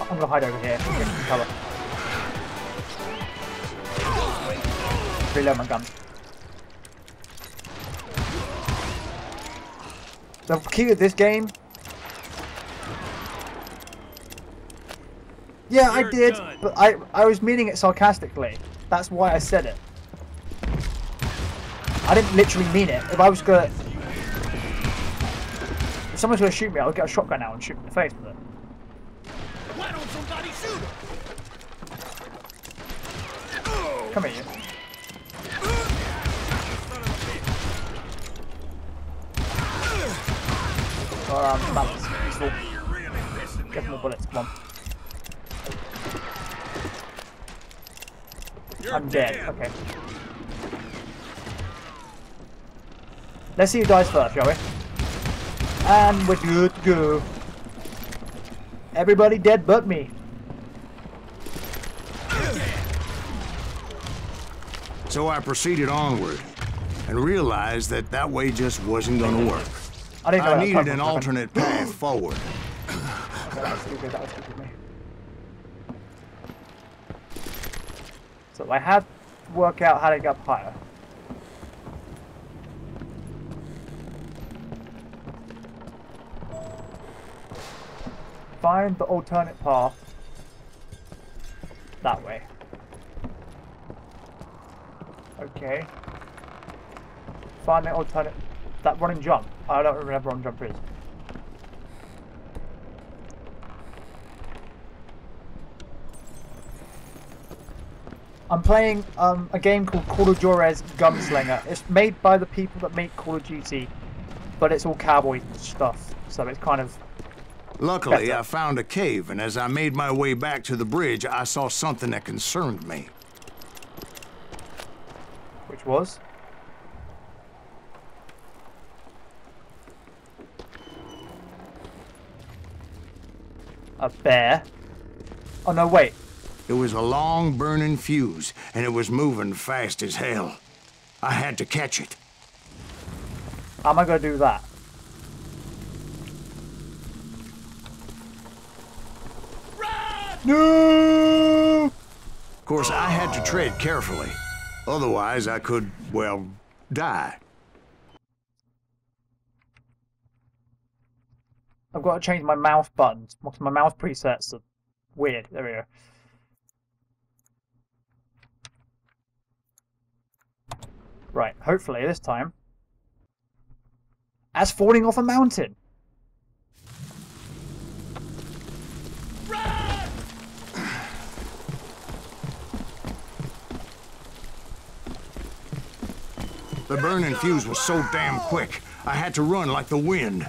I'm gonna hide over here and get some cover. Reload my gun. The key to this game. Yeah, I did, but I I was meaning it sarcastically. That's why I said it. I didn't literally mean it. If I was gonna, if someone's gonna shoot me, I'll get a shotgun now and shoot me in the face with it. Why don't somebody shoot him? Come here, you. Um, balance. Peaceful. Really Get more bullets. Come on. You're I'm dead. Okay. Let's see who dies first, shall we? And we're good to go. Everybody dead but me. So I proceeded onward and realized that that way just wasn't gonna work. I I needed an alternate path forward. Okay, that was stupid. That was stupid of me. So I had to work out how to get up higher. Find the alternate path. That way. Okay. Find the alternate. That running jump. I don't remember what running jump is. I'm playing um, a game called Call of Juarez Gunslinger. It's made by the people that make Call of Duty, but it's all cowboy stuff, so it's kind of Luckily, I found a cave, and as I made my way back to the bridge, I saw something that concerned me. which was a bear. Oh no, wait. It was a long burning fuse, and it was moving fast as hell. I had to catch it. How am I gonna do that? No! Of course, I had to tread carefully. Otherwise, I could, well, die. I've got to change my mouse buttons because my mouse presets are weird. There we go. Right, hopefully this time. As falling off a mountain. The burning fuse was so damn quick, I had to run like the wind.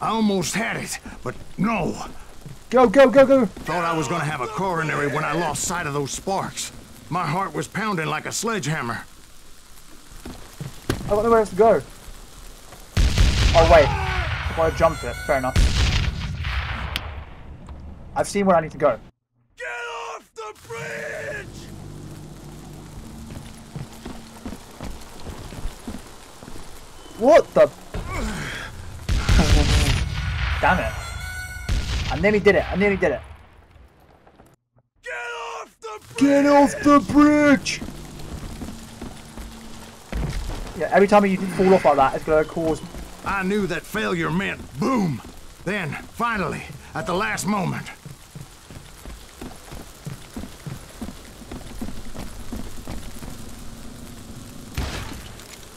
I almost had it, but no. Go, go, go, go! Thought I was gonna have a coronary when I lost sight of those sparks. My heart was pounding like a sledgehammer. I got nowhere else to go. Oh wait, I've got to jump it. Fair enough. I've seen where I need to go. Get off the bridge! What the? Damn it! I nearly did it. I nearly did it. Get off the bridge! Get off the bridge! Yeah, every time you fall off like that, it's gonna cause. I knew that failure meant boom. Then, finally, at the last moment,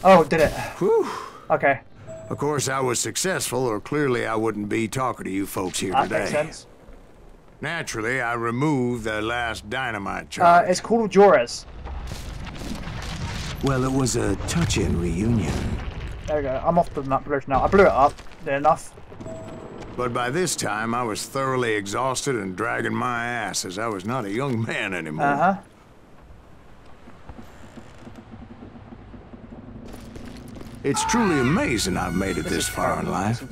Oh, did it? whew. Okay, Of course, I was successful, or clearly I wouldn't be talking to you folks here that today. makes sense. Naturally, I removed the last dynamite charge. Uh, charge. it's called Joris. well, it was a touching reunion. There we go. I'm off the map bridge now. I blew it up. Did enough. But by this time, I was thoroughly exhausted and dragging my ass as I was not a young man anymore. Uh It's truly amazing I've made it this, far in life,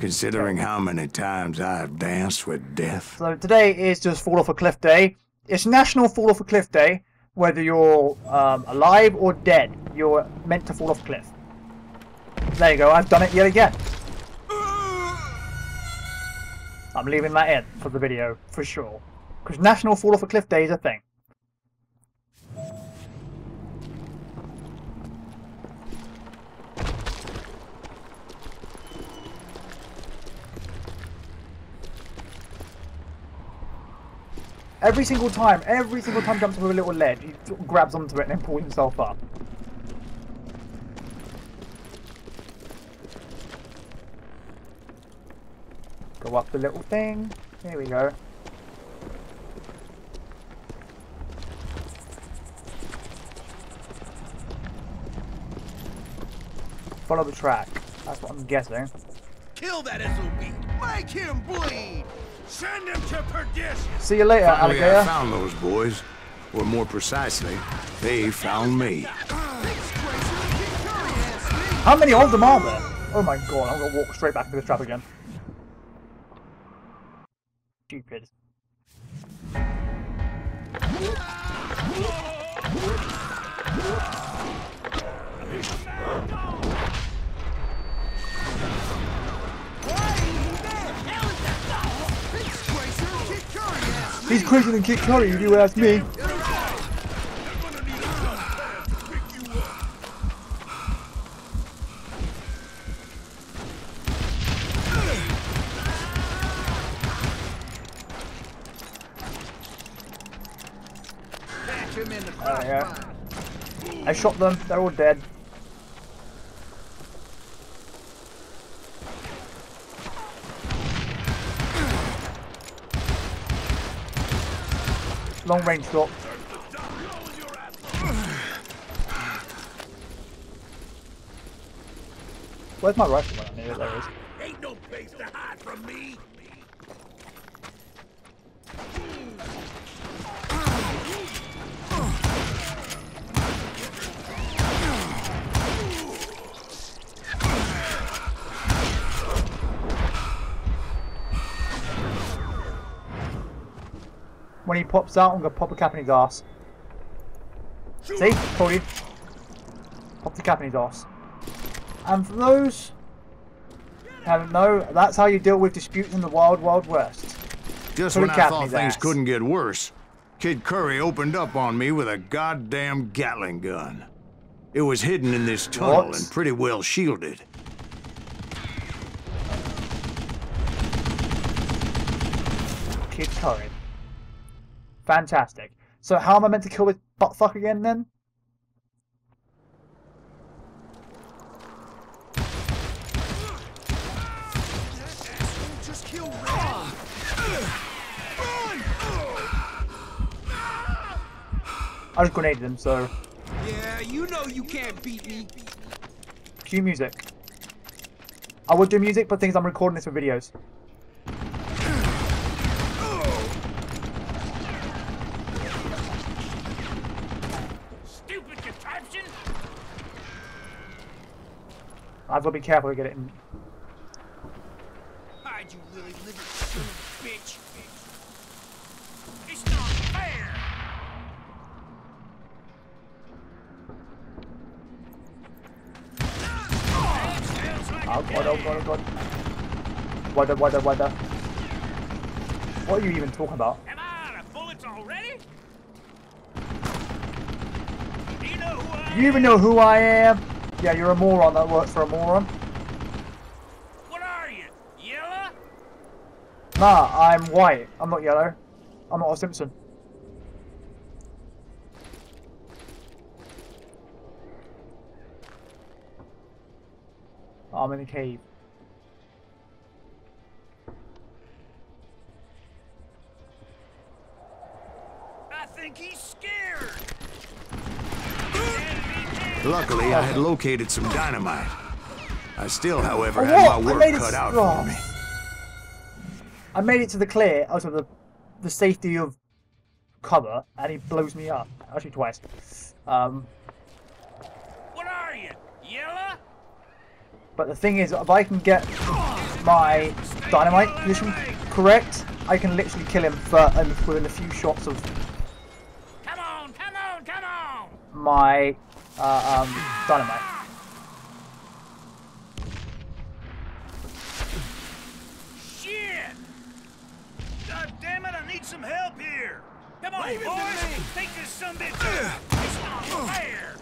considering how many times I've danced with death. So today is just fall off a cliff day. It's National Fall Off a Cliff Day. Whether you're um, alive or dead, you're meant to fall off a cliff. There you go. I've done it yet again. I'm leaving that in for the video, for sure. Because National Fall Off a Cliff Day is a thing. Every single time, every single time jumps over a little ledge, he grabs onto it and then pulls himself up. Go up the little thing. There we go. Follow the track. That's what I'm guessing. Kill that SOB! Make him bleed! Send him to perdition! See you later, Finally, I found those boys. Or more precisely, they found me. How many of them are there? Oh my god, I'm gonna walk straight back into the trap again. Stupid. He's crazier than Kid Curry, if you ask me. Him in the Oh, yeah. I shot them, they're all dead. Long range shot. Where's my rifle? There it is. Ain't no place to hide from me! When he pops out, I'm gonna pop a cap in his ass. See? Told you. Pop the cap in his ass. And for those who haven't know, that's how you deal with disputes in the wild, wild west. Just Put when I thought things ass. couldn't get worse, Kid Curry opened up on me with a goddamn Gatling gun. It was hidden in this tunnel What? and pretty well shielded. Kid Curry. Fantastic. So how am I meant to kill this buttfuck again then? Just kill Red. I just grenaded him, so Yeah, you know you can't beat me. cue music. I would do music, but things I'm recording this for videos. I've got to be careful to get it in. Hide you really living son of a bitch! It's not fair! Oh god, oh god, oh god. Wada, wada, wada. What the? What are you even talking about? Am I out of bullets already? Do you know who I You even know who I am? Yeah, you're a moron that works for a moron. What are you? Yellow? Nah, I'm white. I'm not yellow. I'm not a Simpson. I'm in a cave. Luckily, I had located some dynamite. I still, however, Oh, had my what? I work made it cut out strong. for me. I made it to the clear out of the the safety of cover, and he blows me up. Actually, twice. Um, What are you? Yellow? but the thing is, if I can get my dynamite position correct, I can literally kill him for um, within a few shots of Come on, come on, come on! my uh, um, dynamite. Shit! God damn it, I need some help here. Come on, boys. Take this some bitch. It's not fair.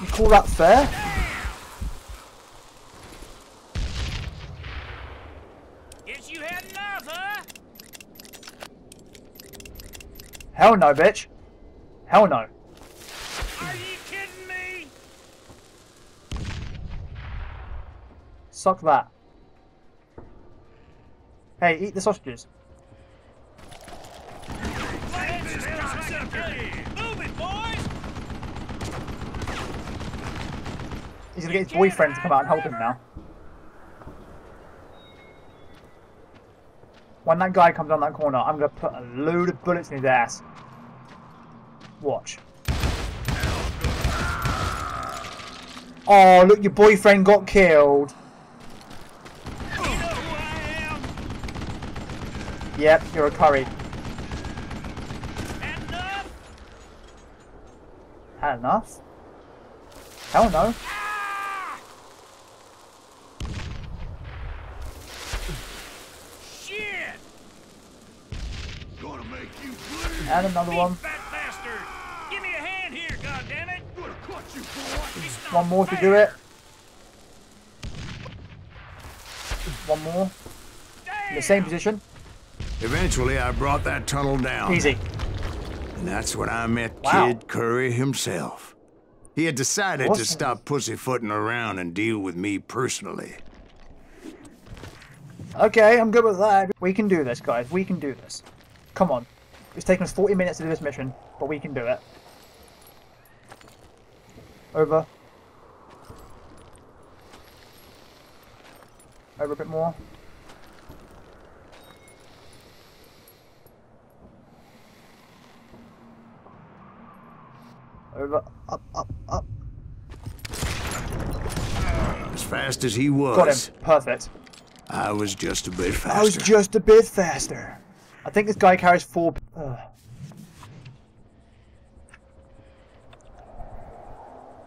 You call that fair? Guess you had enough, huh? Hell no, bitch. Hell no. Are you kidding me? Suck that. Hey, eat the sausages. Let's just cocksucker. Move it, boys. He's gonna get his boyfriend to come out and help him now. When that guy comes down that corner, I'm gonna put a load of bullets in his ass. Watch. Oh, look, your boyfriend got killed. You know who I am? Yep, you're a curry. Had enough? Hell no. Shit! Gonna make you bleed. And another one. Fat bastard! Give me a hand here, goddammit! Gonna cut you, boy. It's not One more to do it. One more. In the same position. Eventually, I brought that tunnel down. Easy. And that's when I met Wow. Kid Curry himself. He had decided to stop pussyfooting around and deal with me personally. Okay, I'm good with that. We can do this, guys. We can do this. Come on. It's taken us 40 minutes to do this mission, but we can do it. Over. Over a bit more. Over. Up, up, up. As fast as he was. Got him. Perfect. I was just a bit faster. I was just a bit faster. I think this guy carries four. Ugh.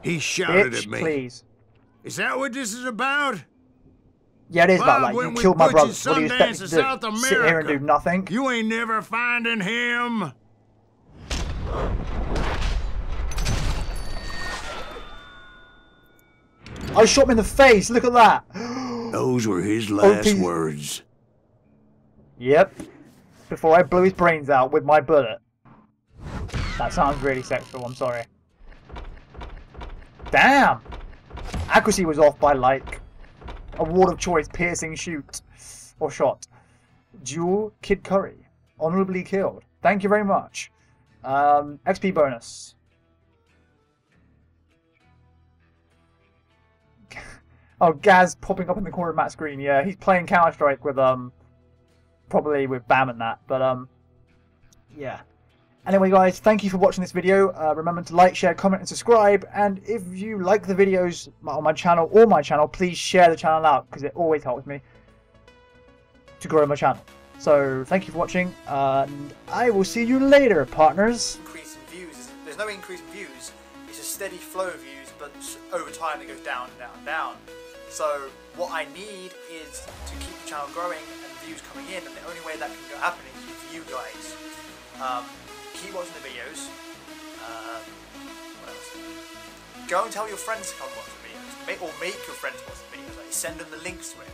He shouted Bitch, at me. please. Is that what this is about? Yeah, it is about Bob like you killed my brother. What do you expect to to do? South Sit here and do nothing? You ain't never finding him. I shot him in the face. Look at that. Those were his oh, last Okay. words. Yep. Before I blew his brains out with my bullet. That sounds really sexual. I'm sorry. Damn. Accuracy was off by like a award of choice, piercing shoot or shot. Jewel Kid Curry, honorably killed. Thank you very much. Um, XP bonus. Oh, Gaz popping up in the corner of Matt's screen. Yeah, he's playing Counter Strike with um, probably with Bam and that. But um, yeah. Anyway, guys, thank you for watching this video. Uh, remember to like, share, comment, and subscribe. And if you like the videos on my channel or my channel, please share the channel out because it always helps me to grow my channel. So thank you for watching, and I will see you later, partners. increase in views. There's no increase in views. It's a steady flow of views, but over time it goes down, down, down. So what I need is to keep the channel growing and views coming in, and the only way that can go happen is with you guys. Um, keep watching the videos. Um? Go and tell your friends to come watch the videos, or make your friends watch the videos. Like send them the links to it.